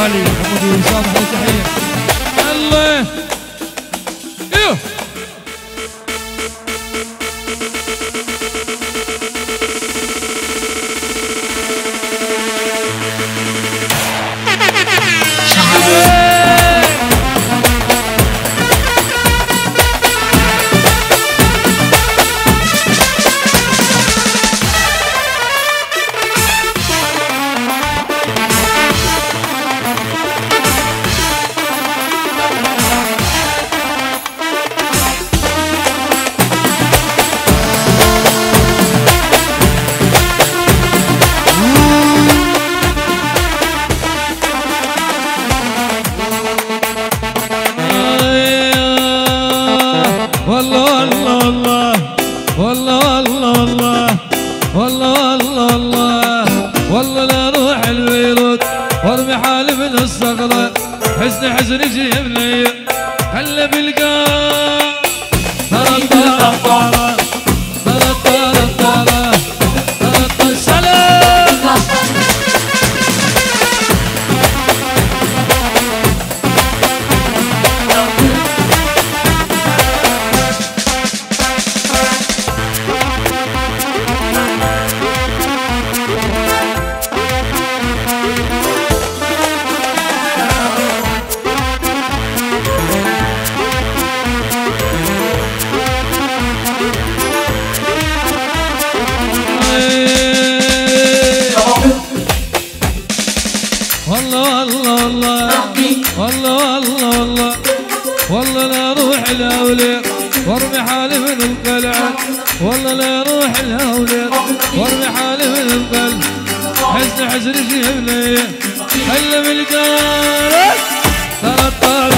الغالي حمودي وسام تحيه الله. الله. الله والله لا روح البيروت وارمي حالي من الصغره حزني حزني جيبني هلا خلى بالقلب والله والله والله والله والله والله والله لا روح الاولياء وارمي حالي من القلعه والله لا روح الاولياء وارمي حالي من القلب حزن حزن جيبني ترى ترى ترى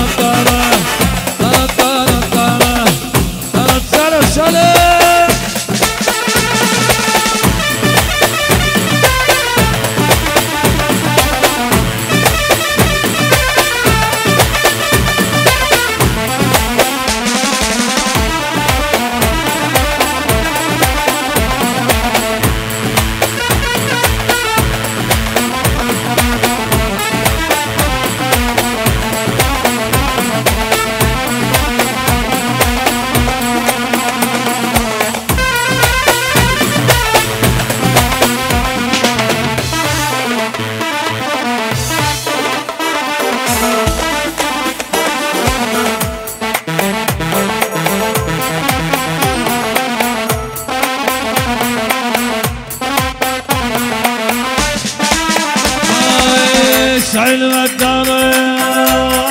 يشعل غداره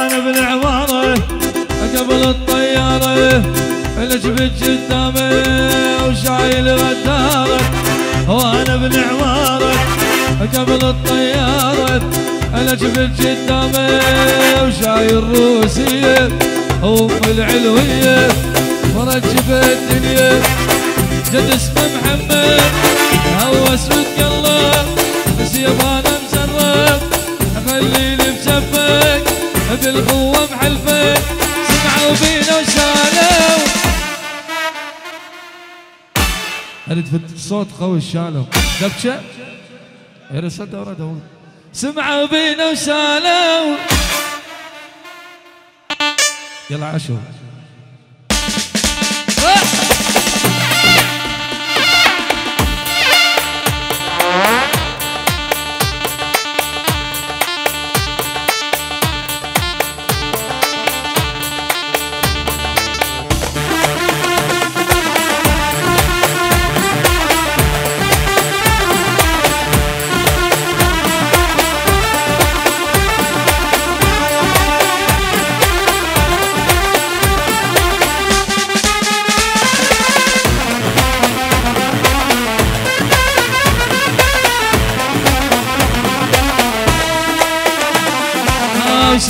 أنا بالعماره قبل الطياره الجبت قدامي وشايل غداره وأنا بالعماره قبل الطياره الجبت قدامي وشايل روسيه وأم العلوية. فرجب الدنيا جد اسمه محمد. أريد في الصوت قوي شالوا دبشة؟ يا رسالة دورة دورة سمعوا بينا وشالوا يلا عاشوا.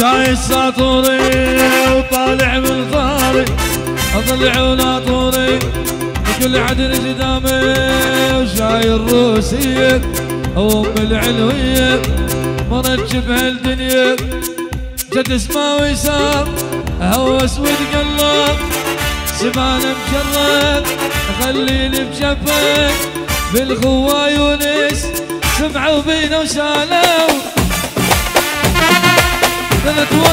شاي الساطوري وطالع من ظهري اطلع وناطوري بكل عدل قدامي وشاي الروسية ام العلوية مرجب هالدنيا جد اسمه وسام هوس وتقلب سمان مجرد خليني بجفك بالقوة يونس سمعوا بينا وشالوا تذكر